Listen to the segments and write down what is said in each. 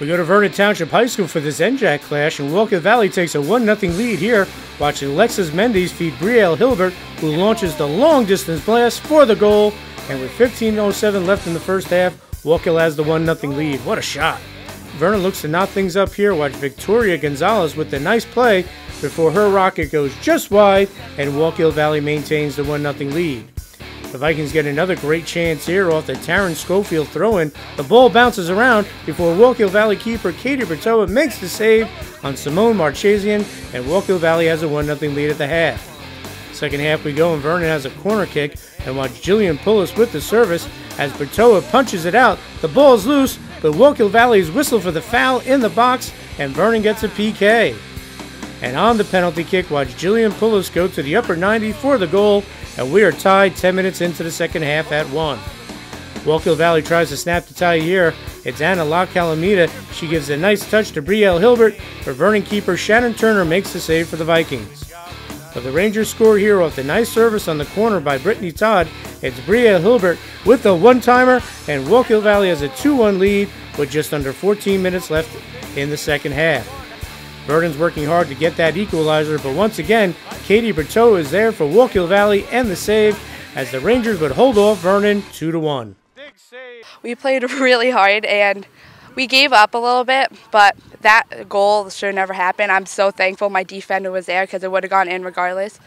We go to Vernon Township High School for this NJAC clash, and Wallkill Valley takes a 1 0 lead here, watching Alexis Mendes feed Brielle Hilbert, who launches the long distance blast for the goal. And with 15.07 left in the first half, Wallkill has the 1 0 lead. What a shot! Vernon looks to knot things up here. Watch Victoria Gonzalez with the nice play before her rocket goes just wide, and Wallkill Valley maintains the 1 0 lead. The Vikings get another great chance here off the Taryn Schofield throw in. The ball bounces around before Wallkill Valley keeper Katie Bertoa makes the save on Simone Marchesian, and Wallkill Valley has a 1 0 lead at the half. Second half we go, and Vernon has a corner kick, and watch Jillian Pullis with the service as Bertoa punches it out. The ball's loose, but Wallkill Valley's whistle for the foul in the box, and Vernon gets a PK. And on the penalty kick, watch Jillian Pullis go to the upper 90 for the goal, and we are tied 10 minutes into the second half at 1. Wallkill Valley tries to snap the tie here. It's Anna La Calamita. She gives a nice touch to Brielle Hilbert, but Vernon keeper Shannon Turner makes the save for the Vikings. But the Rangers score here off the nice service on the corner by Brittany Todd. It's Brielle Hilbert with the one-timer, and Wallkill Valley has a 2-1 lead with just under 14 minutes left in the second half. Vernon's working hard to get that equalizer, but once again, Katie Berteau is there for Wallkill Valley and the save as the Rangers would hold off Vernon 2 to 1. We played really hard and we gave up a little bit, but that goal should never happen. I'm so thankful my defender was there because it would have gone in regardless.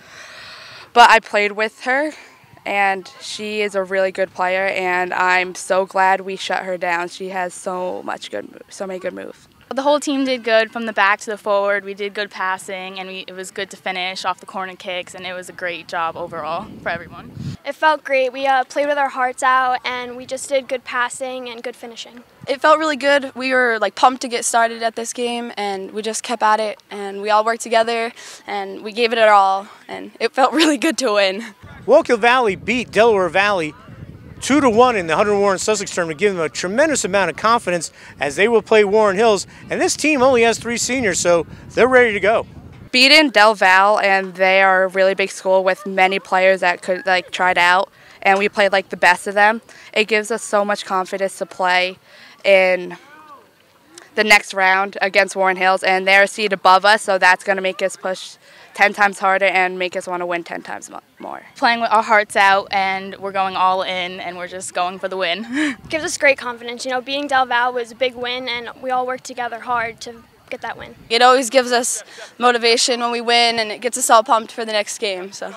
But I played with her and she is a really good player and I'm so glad we shut her down. She has so much good so many good moves. The whole team did good from the back to the forward. We did good passing, and we, it was good to finish off the corner kicks, and it was a great job overall for everyone. It felt great. We uh, played with our hearts out, and we just did good passing and good finishing. It felt really good. We were like pumped to get started at this game, and we just kept at it, and we all worked together, and we gave it our all, and it felt really good to win. Wallkill Valley beat Delaware Valley two to one in the Hunterdon Warren Sussex tournament, giving them a tremendous amount of confidence as they will play Warren Hills. And this team only has three seniors, so they're ready to go. Beaten Del Val, and they are a really big school with many players that could like tried out, and we played like the best of them. It gives us so much confidence to play in the next round against Warren Hills, and they're a seat above us, so that's going to make us push 10 times harder and make us want to win 10 times more. Playing with our hearts out and we're going all in and we're just going for the win. Gives us great confidence. You know, beating Del Val was a big win and we all worked together hard to get that win. It always gives us motivation when we win and it gets us all pumped for the next game. So.